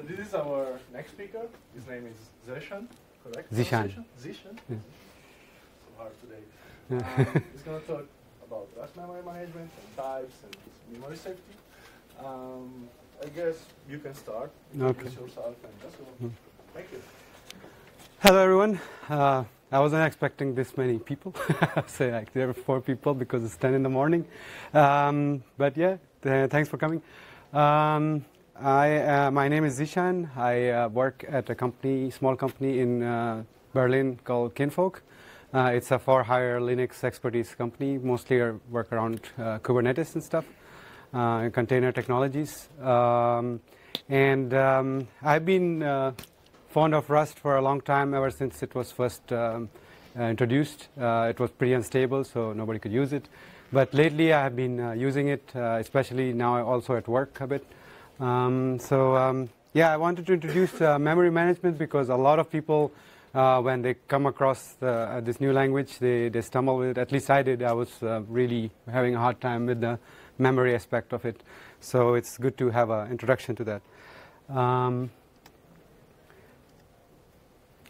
So this is our next speaker. His name is Zeshan, correct? Zeeshan. Zeeshan. Yeah. So hard today. Um, he's going to talk about Rust memory management and types and memory safety. Um, I guess you can start. Okay. Introduce yourself and let's go. Hmm. Thank you. Hello, everyone. Uh, I wasn't expecting this many people. Say like there were four people because it's 10 in the morning. Um, but yeah, th- thanks for coming. Um, I, uh, my name is Zeeshan. I uh, work at a company, small company in uh, Berlin called Kinvolk. Uh, it's a for-hire Linux expertise company. Mostly I work around uh, Kubernetes and stuff, uh, and container technologies. Um, and um, I've been fond of Rust for a long time, ever since it was first um, introduced. It was pretty unstable, so nobody could use it. But lately, I have been using it, especially now also at work a bit. Um, so um, yeah, I wanted to introduce uh, memory management because a lot of people, uh, when they come across the, uh, this new language, they, they stumble with it. At least I did. I was uh, really having a hard time with the memory aspect of it. So it's good to have an introduction to that. Um,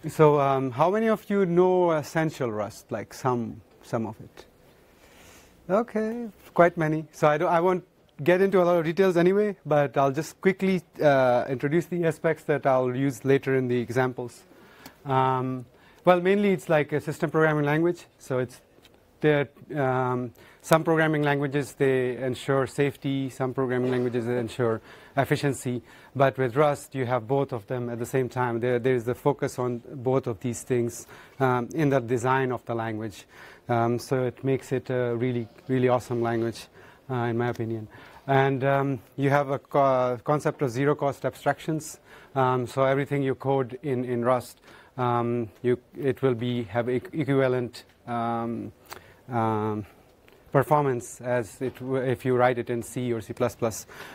so, um, how many of you know essential Rust? Like some, some of it. Okay, quite many. So I, I won't get into a lot of details anyway, but I'll just quickly uh, introduce the aspects that I'll use later in the examples. Um, well, mainly it's like a system programming language. So it's there. Um, some programming languages they ensure safety. Some programming languages ensure efficiency. But with Rust, you have both of them at the same time. There, there is the focus on both of these things um, in the design of the language. Um, so it makes it a really, really awesome language, uh, in my opinion. And um, you have a co- concept of zero-cost abstractions. Um, so everything you code in, in Rust, um, you, it will be have equ- equivalent um, um, performance as it if you write it in C or C++. Uh,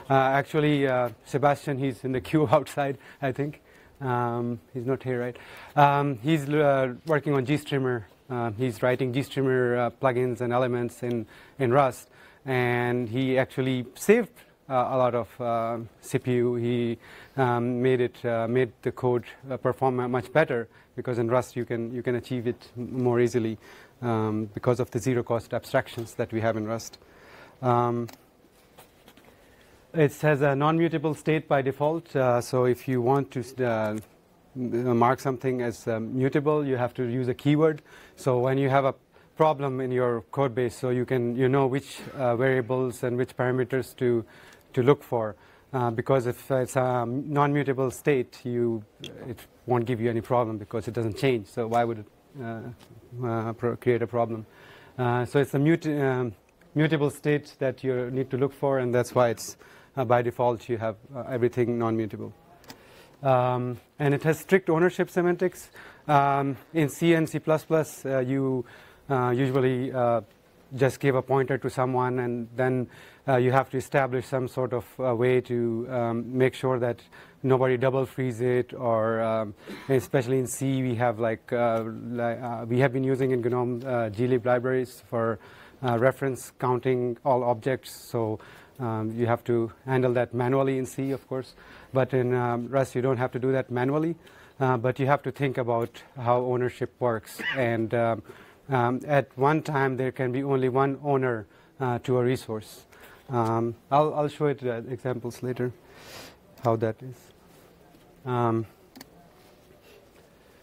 actually, uh, Sebastian, he's in the queue outside, I think. Um, he's not here, right? Um, he's uh, working on GStreamer. Uh, he's writing GStreamer uh, plugins and elements in, in Rust. And he actually saved uh, a lot of uh, CPU. He um, made it uh, made the code uh, perform much better because in Rust you can you can achieve it more easily um, because of the zero cost abstractions that we have in Rust. Um, it has a non-mutable state by default. Uh, so if you want to uh, mark something as um, mutable, you have to use a keyword. So when you have a problem in your code base, so you can you know which uh, variables and which parameters to to look for. Uh, because if it's a non-mutable state, you it won't give you any problem because it doesn't change. So why would it uh, uh, create a problem? Uh, so it's a mut- um, mutable state that you need to look for, and that's why it's uh, by default you have everything non-mutable. Um, and it has strict ownership semantics. Um, in C and C++, you usually uh, just give a pointer to someone, and then uh, you have to establish some sort of uh, way to um, make sure that nobody double frees it, or um, especially in C, we have like, uh, uh, we have been using in GNOME uh, GLib libraries for uh, reference counting all objects. So um, you have to handle that manually in C, of course. But in um, Rust, you don't have to do that manually. Uh, but you have to think about how ownership works. And um, at one time, there can be only one owner uh, to a resource. Um, I'll, I'll show you uh, examples later, how that is. Um,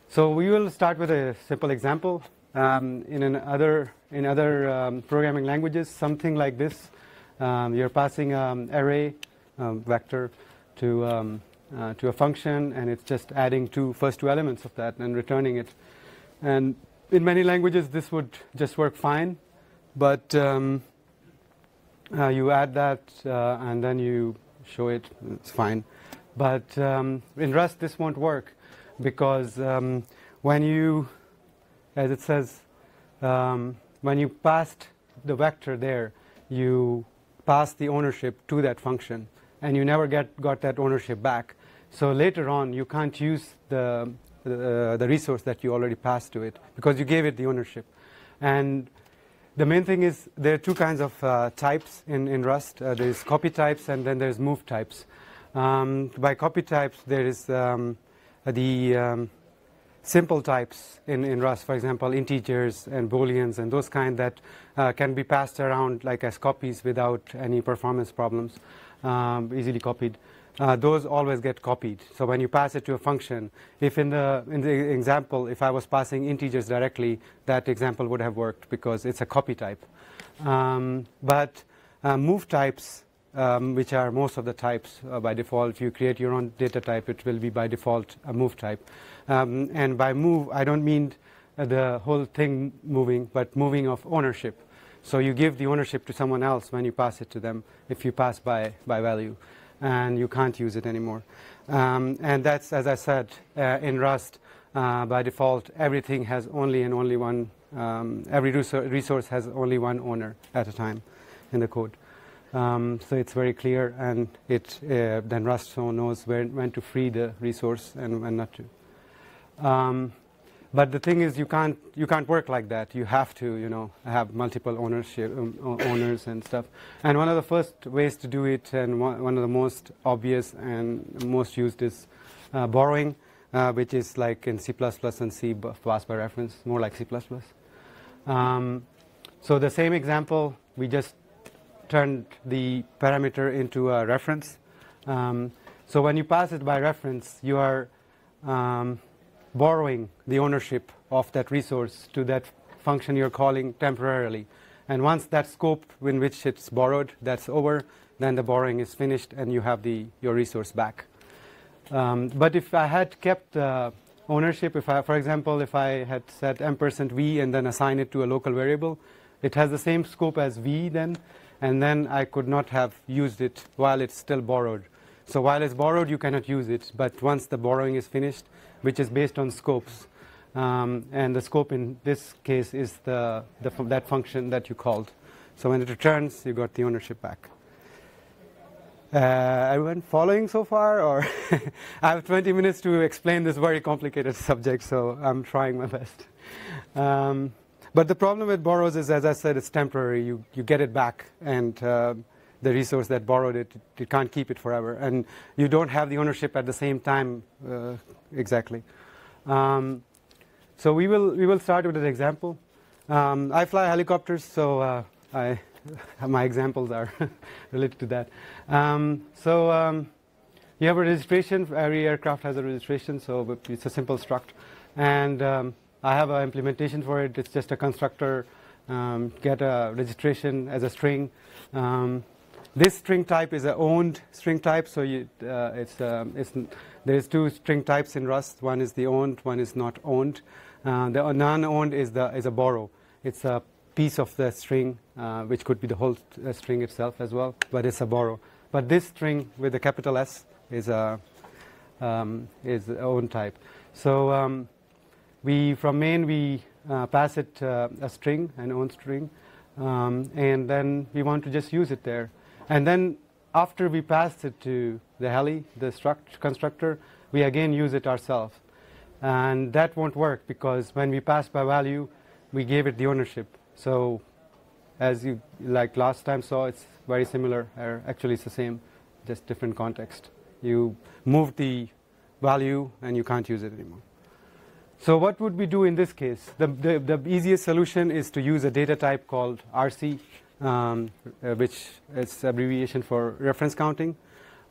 so we will start with a simple example. Um, in an other in other um, programming languages, something like this, um, you're passing an array vector to uh, to a function, and it's just adding two first two elements of that and returning it. And in many languages, this would just work fine, but um, uh, you add that uh, and then you show it, it's fine. But um, in Rust, this won't work because um, when you, as it says, um, when you passed the vector there, you pass the ownership to that function, and you never get got that ownership back. So later on, you can't use the the, the resource that you already passed to it because you gave it the ownership. And the main thing is there are two kinds of uh, types in, in Rust. Uh, there's copy types and then there's move types. Um, by copy types, there is um, the um, simple types in, in Rust, for example, integers and booleans and those kind that uh, can be passed around like as copies without any performance problems, um, easily copied. Uh, those always get copied. So when you pass it to a function, if in the in the example, if I was passing integers directly, that example would have worked because it's a copy type. Um, but uh, move types, um, which are most of the types uh, by default, if you create your own data type, it will be by default a move type. Um, and by move, I don't mean uh, the whole thing moving, but moving of ownership. So you give the ownership to someone else when you pass it to them, if you pass by, by value, and you can't use it anymore. Um, and that's, as I said, uh, in Rust, uh, by default, everything has only and only one, um, every resource has only one owner at a time in the code. Um, so it's very clear, and it uh, then Rust knows when, when to free the resource and when not to. But the thing is, you can't you can't work like that. You have to, you know, have multiple ownership um, owners and stuff. And one of the first ways to do it, and one of the most obvious and most used is uh, borrowing, uh, which is like in C++ and C pass by reference, more like C++. Um, so the same example, we just turned the parameter into a reference. Um, so when you pass it by reference, you are um, borrowing the ownership of that resource to that function you're calling temporarily. And once that scope in which it's borrowed, that's over, then the borrowing is finished and you have the, your resource back. Um, but if I had kept the ownership, if I, for example, if I had set ampersand v and then assign it to a local variable, it has the same scope as v then, and then I could not have used it while it's still borrowed. So while it's borrowed, you cannot use it, but once the borrowing is finished, which is based on scopes. Um, and the scope in this case is the, the, that function that you called. So when it returns, you got the ownership back. Uh, everyone following so far? Or I have 20 minutes to explain this very complicated subject, so I'm trying my best. Um, but the problem with borrows is, as I said, it's temporary. You, you get it back, and uh, the resource that borrowed it, you can't keep it forever. And you don't have the ownership at the same time uh, exactly. Um, so we will, we will start with an example. Um, I fly helicopters, so uh, I, my examples are related to that. Um, so um, you have a registration. Every aircraft has a registration, so it's a simple struct. And um, I have an implementation for it. It's just a constructor, um, get a registration as a string. Um, this string type is an owned string type, so you, uh, it's, um, it's, there's two string types in Rust. One is the owned, one is not owned. Uh, the non-owned is, the, is a borrow. It's a piece of the string, uh, which could be the whole uh, string itself as well, but it's a borrow. But this string with the capital S is a um, is type. So um, we from main we uh, pass it uh, a string, an own string, um, and then we want to just use it there. And then after we pass it to the heli, the struct constructor, we again use it ourselves. And that won't work because when we pass by value, we gave it the ownership. So as you like last time saw, it's very similar. Or actually, it's the same, just different context. You move the value and you can't use it anymore. So what would we do in this case? The, the, the easiest solution is to use a data type called RC um, uh, which is abbreviation for reference counting.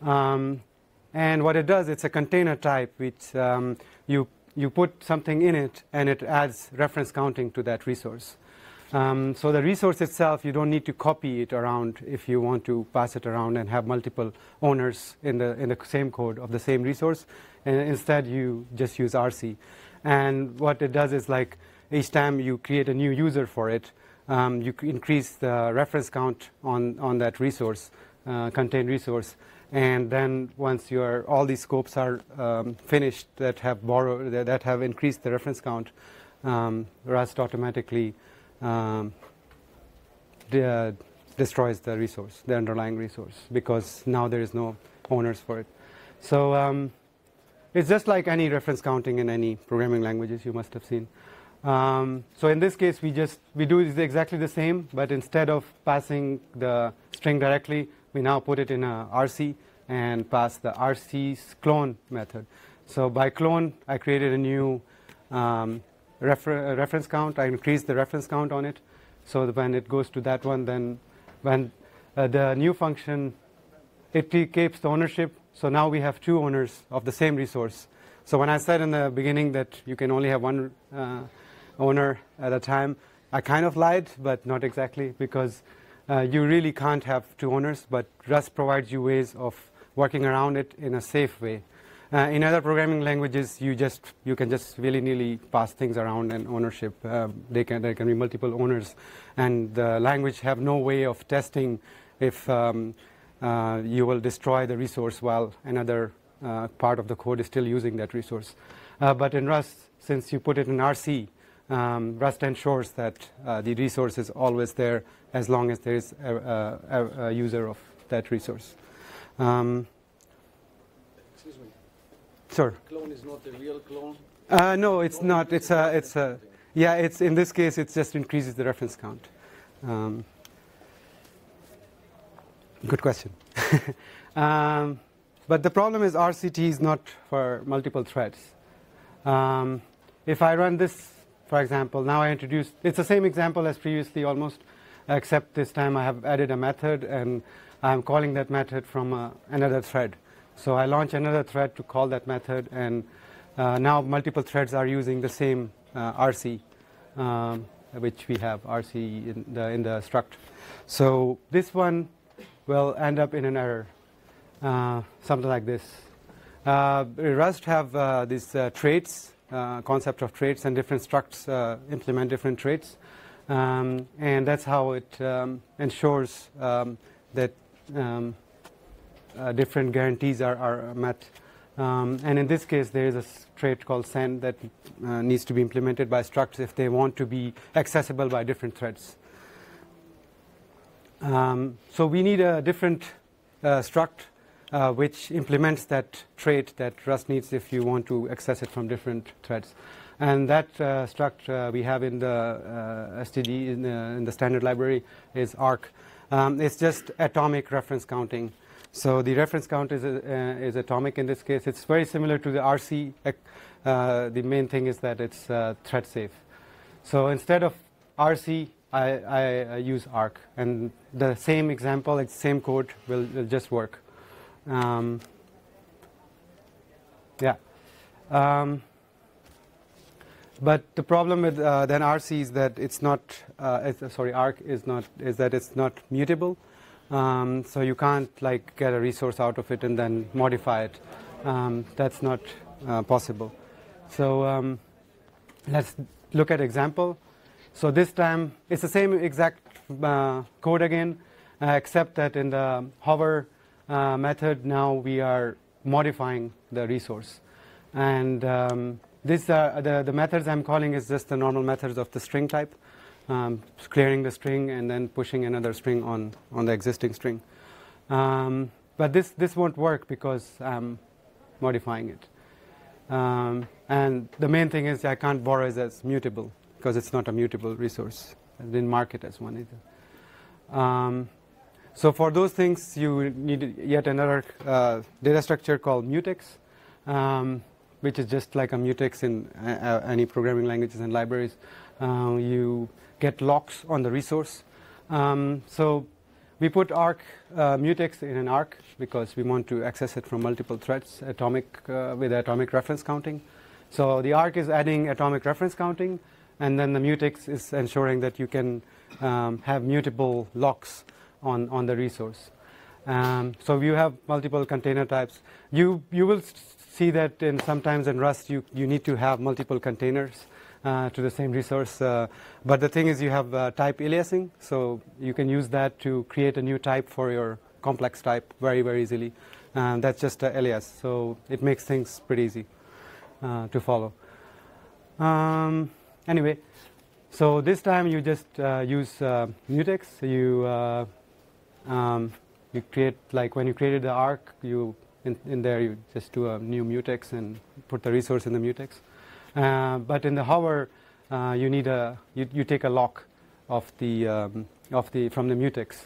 Um, and what it does, it's a container type, which um, you you put something in it, and it adds reference counting to that resource. Um, so the resource itself, you don't need to copy it around if you want to pass it around and have multiple owners in the in the same code of the same resource. And instead, you just use RC. And what it does is like each time you create a new user for it, um, you increase the reference count on, on that resource, uh, contained resource. And then once your all these scopes are um, finished that have borrowed that have increased the reference count, um, Rust automatically um, de uh, destroys the resource, the underlying resource, because now there is no owners for it. So um, it's just like any reference counting in any programming languages you must have seen. Um, so in this case, we just we do exactly the same, but instead of passing the string directly, we now put it in a RC, and pass the RC's clone method. So by clone, I created a new um, refer reference count. I increased the reference count on it. So when it goes to that one, then when uh, the new function, it keeps the ownership. So now we have two owners of the same resource. So when I said in the beginning that you can only have one uh, owner at a time, I kind of lied, but not exactly, because uh, you really can't have two owners, but Rust provides you ways of working around it in a safe way. Uh, in other programming languages, you just you can just willy-nilly pass things around and ownership. Uh, they can there can be multiple owners, and the language have no way of testing if um, uh, you will destroy the resource while another uh, part of the code is still using that resource. Uh, but in Rust, since you put it in RC, um, Rust ensures that uh, the resource is always there as long as there is a, a, a user of that resource. Um, Excuse me. Sure. Clone is not a real clone. Uh, no, it's not. It's a. It's a. Yeah, it's in this case, it just increases the reference count. Um, good question. um, but the problem is RCT is not for multiple threads. Um, if I run this, for example, now I introduce. It's the same example as previously, almost, except this time I have added a method and I'm calling that method from uh, another thread. So I launch another thread to call that method, and uh, now multiple threads are using the same uh, RC, um, which we have RC in the, in the struct. So this one will end up in an error, uh, something like this. Uh, Rust have uh, these traits, concept of traits, and different structs implement different traits. Um, and that's how it um, ensures um, that um, uh, different guarantees are, are met. Um, and in this case, there is a trait called send that uh, needs to be implemented by structs if they want to be accessible by different threads. Um, so we need a different uh, struct uh, which implements that trait that Rust needs if you want to access it from different threads. And that uh, struct uh, we have in the uh, STD, in the, in the, standard library, is arc. Um, it's just atomic reference counting. So the reference count is, uh, is atomic in this case. It's very similar to the RC. Uh, the main thing is that it's thread safe. So instead of RC, I, I, use arc. And the same example, like same code, will, will just work. Um, yeah. Um, but the problem with uh, then RC is that it's not, uh, it's, uh, sorry, Arc is not, is that it's not mutable. Um, so you can't like get a resource out of it and then modify it. Um, that's not uh, possible. So um, let's look at example. So this time it's the same exact uh, code again, uh, except that in the hover method now we are modifying the resource. And um, this, uh, the, the methods I'm calling is just the normal methods of the string type, um, clearing the string and then pushing another string on, on the existing string. Um, but this, this won't work because I'm modifying it. Um, and the main thing is I can't borrow it as mutable because it's not a mutable resource. I didn't mark it as one either. So for those things, you need yet another uh, data structure called mutex. Um, which is just like a mutex in uh, uh, any programming languages and libraries. Uh, you get locks on the resource. Um, so we put arc uh, mutex in an arc because we want to access it from multiple threads atomic with atomic reference counting. So the arc is adding atomic reference counting, and then the mutex is ensuring that you can um, have mutable locks on, on the resource. Um, so you have multiple container types. You you will see that in sometimes in Rust you, you need to have multiple containers uh, to the same resource. Uh, but the thing is you have uh, type aliasing, so you can use that to create a new type for your complex type very, very easily. And that's just an alias, so it makes things pretty easy uh, to follow. Um, anyway, so this time you just uh, use uh, mutex. You um, you create like when you created the arc, you in, in there you just do a new mutex and put the resource in the mutex. Uh, but in the hover, uh, you need a you, you take a lock of the um, of the from the mutex,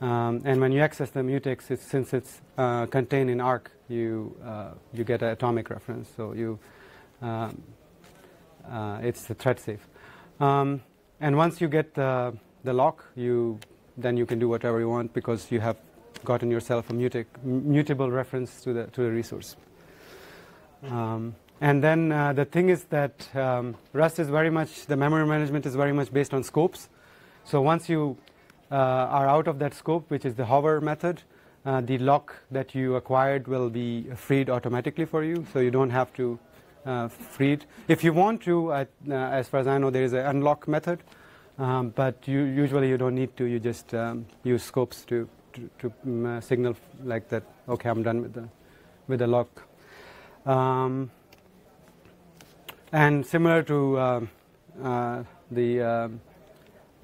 Um, and when you access the mutex, it's, since it's uh, contained in ARC, you uh, you get an atomic reference. So you um, uh, it's thread safe. Um, and once you get the the lock, you then you can do whatever you want because you have gotten yourself a mutable reference to the to the resource. Um, and then uh, the thing is that um, Rust is very much the memory management is very much based on scopes. So once you uh, are out of that scope, which is the hover method, uh, the lock that you acquired will be freed automatically for you, so you don't have to uh, free it. If you want to, uh, as far as I know, there is an unlock method, um, but you, usually you don't need to. You just um, use scopes to to, to um, signal like that. Okay, I'm done with the with the lock. Um, and similar to uh, uh, the um,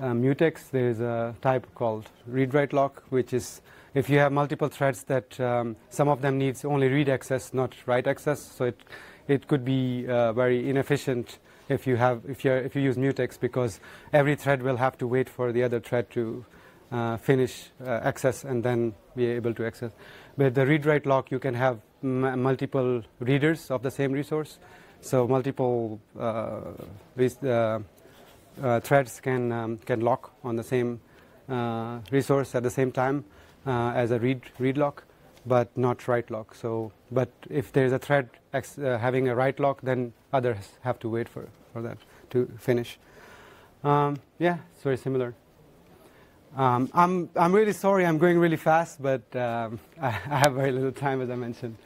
uh, mutex, there is a type called read-write lock, which is if you have multiple threads that um, some of them needs only read access, not write access, so it it could be uh, very inefficient if you have if you if you use mutex because every thread will have to wait for the other thread to uh, finish uh, access and then be able to access. With the read-write lock, you can have multiple readers of the same resource, so multiple uh, uh, uh, threads can um, can lock on the same resource at the same time as a read read lock, but not write lock. So, but if there is a thread having a write lock, then others have to wait for for that to finish. Um, yeah, it's very similar. Um, I'm I'm really sorry. I'm going really fast, but um, I, I, have very little time, as I mentioned.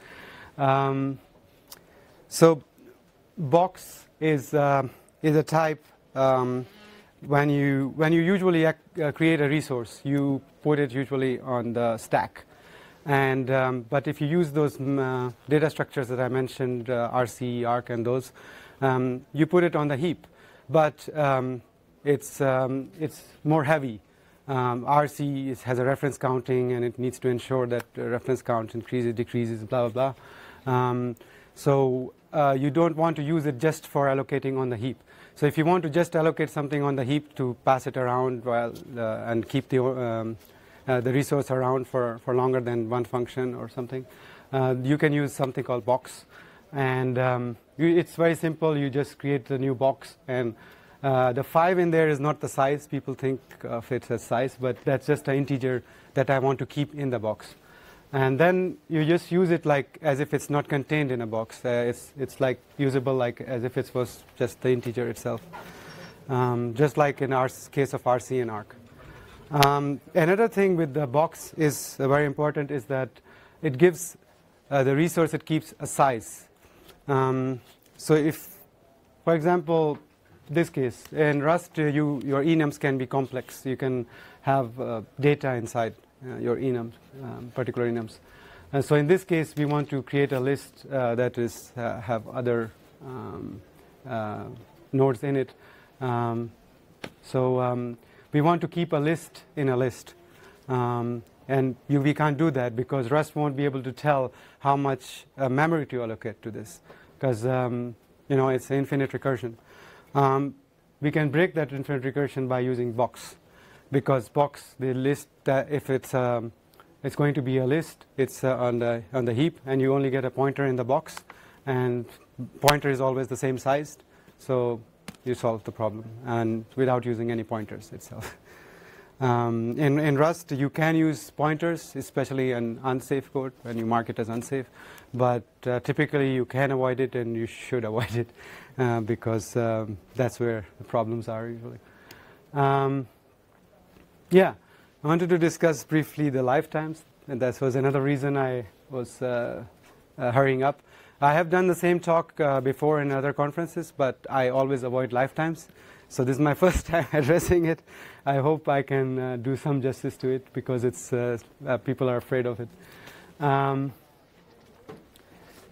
Um, so box is, uh, is a type um, when, you, when you usually uh, create a resource, you put it usually on the stack. And, um, but if you use those mm, uh, data structures that I mentioned, uh, RC, ARC, and those, um, you put it on the heap. But um, it's, um, it's more heavy. Um, RC is, has a reference counting, and it needs to ensure that reference count increases, decreases, blah, blah, blah. Um, so uh, you don't want to use it just for allocating on the heap. So if you want to just allocate something on the heap to pass it around while, uh, and keep the, um, the resource around for, for longer than one function or something, uh, you can use something called box. And um, it's very simple. You just create a new box. And uh, the 5 in there is not the size. People think of it as size, but that's just an integer that I want to keep in the box and then you just use it like as if it's not contained in a box. Uh, it's it's like usable like as if it was just the integer itself, um, just like in our case of RC and ARC. Um, another thing with the box is uh, very important is that it gives uh, the resource it keeps a size. Um, so if, for example, this case in Rust, uh, you your enums can be complex. You can have uh, data inside uh, your enums, um, particular enums. And so in this case, we want to create a list uh, that is uh, have other um, uh, nodes in it. Um, so um, we want to keep a list in a list. Um, and you, we can't do that because Rust won't be able to tell how much uh, memory to allocate to this because um, you know it's infinite recursion. we can break that infinite recursion by using box because box the list uh, if it's um, it's going to be a list it's uh, on the on the heap and you only get a pointer in the box and pointer is always the same size so you solve the problem and without using any pointers itself um, in, in Rust you can use pointers especially in unsafe code when you mark it as unsafe but uh, typically you can avoid it and you should avoid it uh, because um, that's where the problems are usually um, yeah, I wanted to discuss briefly the lifetimes, and that was another reason I was uh, uh, hurrying up. I have done the same talk uh, before in other conferences, but I always avoid lifetimes. So this is my first time addressing it. I hope I can uh, do some justice to it because it's uh, uh, people are afraid of it. Um,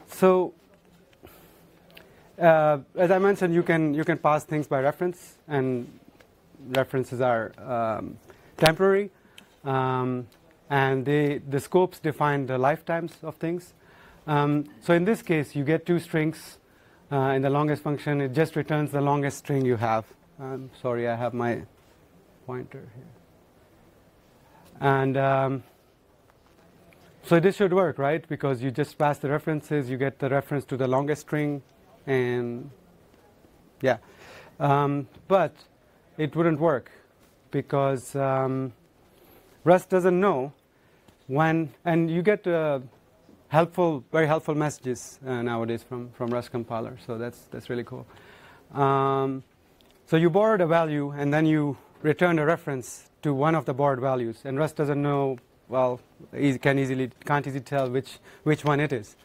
so as I mentioned, you can you can pass things by reference, and references are um, temporary, um, and they, the scopes define the lifetimes of things. Um, so in this case, you get two strings uh, in the longest function. It just returns the longest string you have. I'm sorry, I have my pointer here. And um, so this should work, right? Because you just pass the references, you get the reference to the longest string, and yeah. Um, but it wouldn't work because um, Rust doesn't know when, and you get uh, helpful, very helpful messages uh, nowadays from, from Rust compiler. So that's that's really cool. Um, so you borrowed a value and then you return a reference to one of the borrowed values, and Rust doesn't know. Well, it can easily can't easily tell which which one it is,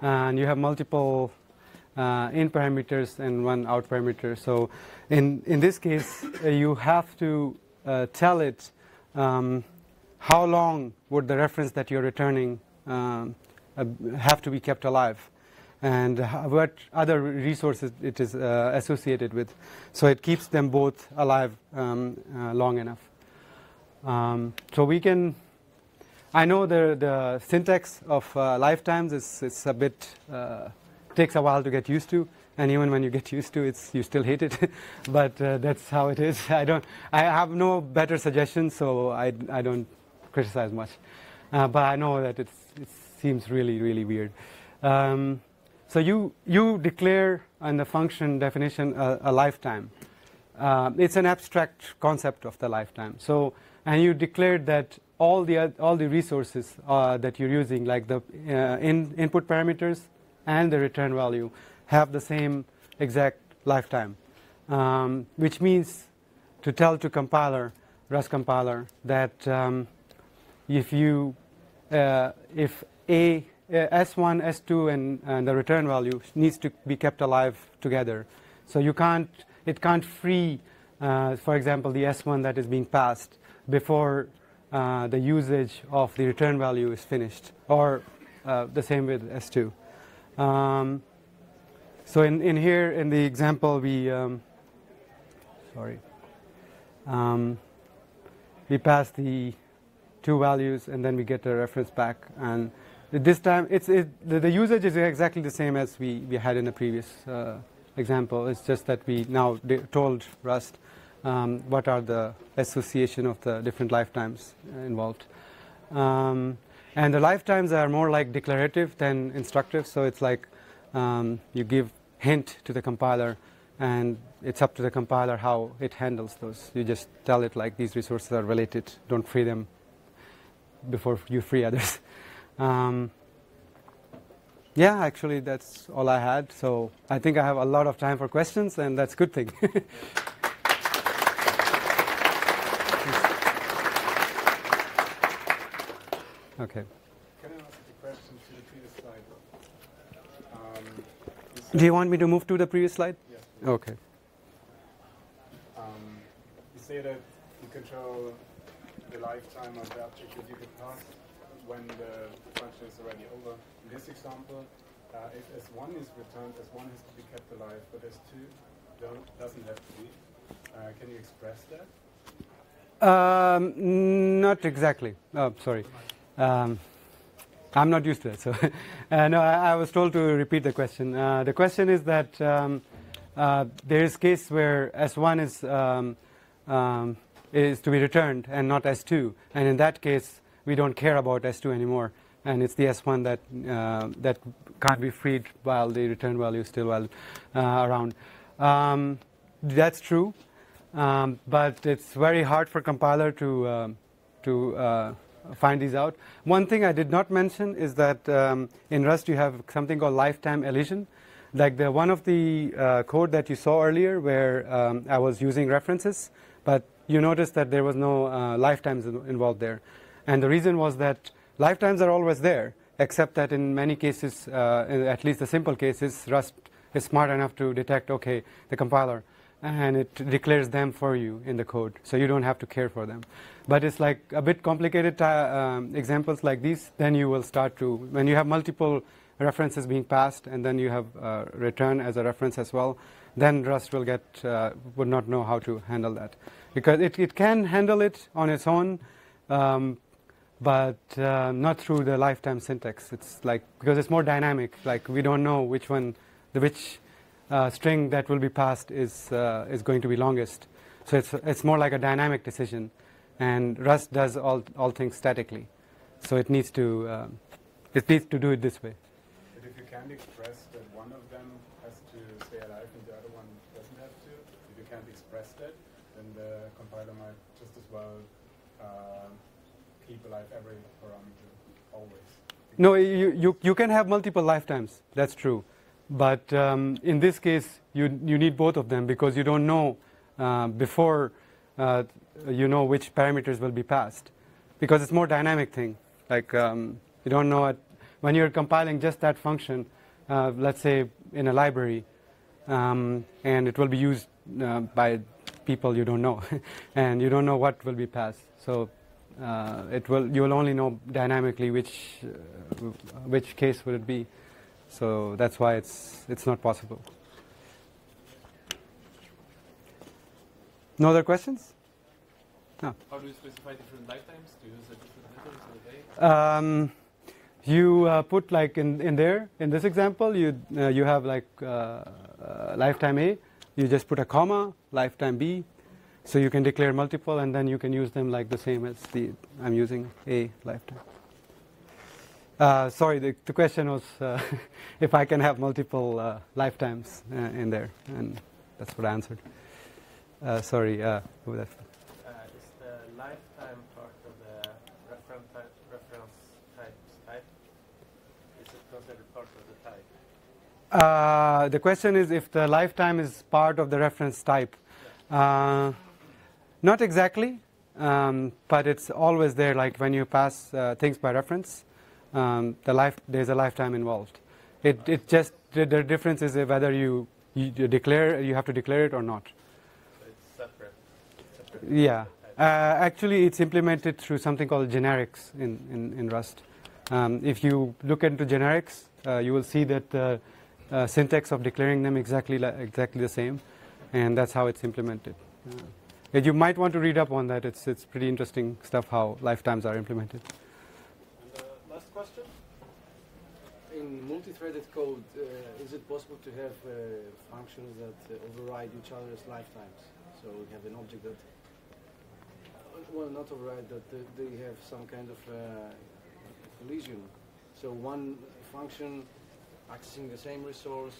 and you have multiple uh, in parameters and one out parameter. So in in this case, uh, you have to uh, tell it um, how long would the reference that you're returning um, have to be kept alive and what other resources it is uh, associated with. So it keeps them both alive um, uh, long enough. Um, so we can, I know the, the syntax of uh, lifetimes is, is a bit, uh, takes a while to get used to. And even when you get used to it, you still hate it. but uh, that's how it is. I don't, I have no better suggestions, so I, I don't criticize much. Uh, but I know that it's, it seems really, really weird. Um, so you, you declare in the function definition a, a lifetime. Uh, it's an abstract concept of the lifetime. So, and you declared that all the all the resources uh, that you're using, like the uh, in, input parameters and the return value, have the same exact lifetime, um, which means to tell to compiler, Rust compiler, that um, if you uh, if a S1, S2, and, and, the return value needs to be kept alive together. So you can't, it can't free, uh, for example, the S1 that is being passed before uh, the usage of the return value is finished, or uh, the same with S2. Um, so in, in here, in the example, we, um, sorry, um, we pass the two values, and then we get the reference back, and this time, it's, it, the, the, usage is exactly the same as we, we had in the previous uh, example. It's just that we now told Rust um, what are the association of the different lifetimes involved. Um, and the lifetimes are more like declarative than instructive. So it's like um, you give hint to the compiler, and it's up to the compiler how it handles those. You just tell it like these resources are related. Don't free them before you free others. Um, yeah, actually, that's all I had. So I think I have a lot of time for questions, and that's a good thing. okay. Can I ask a question to the previous slide? Um, Do you want me to move to the previous slide? Yes. Okay. Um, you say that you control the lifetime of the object that you could pass when the function is already over. In this example, uh, if S1 is returned, S1 has to be kept alive, but S2 doesn't have to be. Uh, can you express that? Um, not exactly. Oh, sorry. Um, I'm not used to it. So, uh, no, I, I, was told to repeat the question. Uh, the question is that um, uh, there is case where S1 is um, um, is to be returned and not S2, and in that case, we don't care about S2 anymore, and it's the S1 that uh, that can't be freed while the return value is still well uh, around. Um, that's true, um, but it's very hard for compiler to um, to uh, find these out. One thing I did not mention is that um, in Rust you have something called lifetime elision. Like the one of the uh, code that you saw earlier, where um, I was using references, but you noticed that there was no uh, lifetimes involved there. And the reason was that lifetimes are always there, except that in many cases, uh, at least the simple cases, Rust is smart enough to detect, okay, the compiler, and it declares them for you in the code, so you don't have to care for them. But it's like a bit complicated uh, um, examples like these, then you will start to, when you have multiple references being passed, and then you have uh, return as a reference as well, then Rust will get, uh, would not know how to handle that. Because it, it can handle it on its own, um, but uh, not through the lifetime syntax. It's like because it's more dynamic. Like we don't know which one, the which uh, string that will be passed is uh, is going to be longest. So it's it's more like a dynamic decision, and Rust does all all things statically. So it needs to um, it needs to do it this way. But if you can't express that one of them has to stay alive and the other one doesn't have to, if you can't express that, then the compiler might just as well keep alive every parameter always. No, you, you, you can have multiple lifetimes. That's true. But um, in this case, you, you need both of them because you don't know uh, before uh, you know which parameters will be passed. Because it's more dynamic thing. Like um, you don't know when you're compiling just that function. Uh, let's say in a library, um, and it will be used uh, by people you don't know, and you don't know what will be passed. So uh, it will you will only know dynamically which uh, which case would it be. So that's why it's it's not possible. No other questions? How do you specify different lifetimes? Do you use a different method in the day? Um, you uh, put like in, in there in this example you uh, you have like uh, uh, lifetime A you just put a comma lifetime B so you can declare multiple and then you can use them like the same as the I'm using A lifetime uh, sorry the, the question was uh, if I can have multiple uh, lifetimes uh, in there and that's what I answered uh, sorry uh, who was that? Uh, is the lifetime part of the reference type, reference types type? Is it considered part of the type? Uh, the question is if the lifetime is part of the reference type. Uh, not exactly, um, but it's always there. Like when you pass uh, things by reference, um, the life there's a lifetime involved. It it just the, the difference is whether you, you declare you have to declare it or not. So it's separate. separate Yeah. Uh, actually, it's implemented through something called generics in, in, in Rust. Um, if you look into generics, uh, you will see that the uh, syntax of declaring them exactly exactly the same, and that's how it's implemented. Uh, you might want to read up on that. It's it's pretty interesting stuff how lifetimes are implemented. And uh, last question. In multi-threaded code, uh, is it possible to have uh, functions that uh, override each other's lifetimes? So we have an object that, uh, well, not override, that they have some kind of uh, collision. So one function accessing the same resource.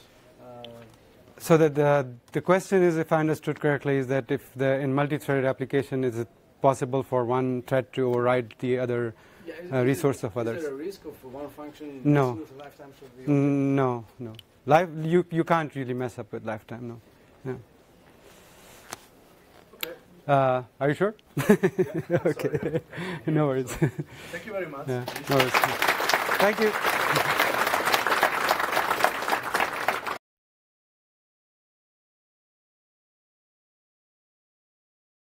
So that the the question is, if I understood correctly, is that if the in multi-threaded application, is it possible for one thread to override the other? yeah, is, Uh, resource of others. Is there a risk of one function No. messing with the lifetimes of the object? No, no. Life, you you can't really mess up with lifetime. No. No. Okay. Uh, are you sure? Yeah, Okay. no worries. Thank you very much. yeah, no worries. Thank you.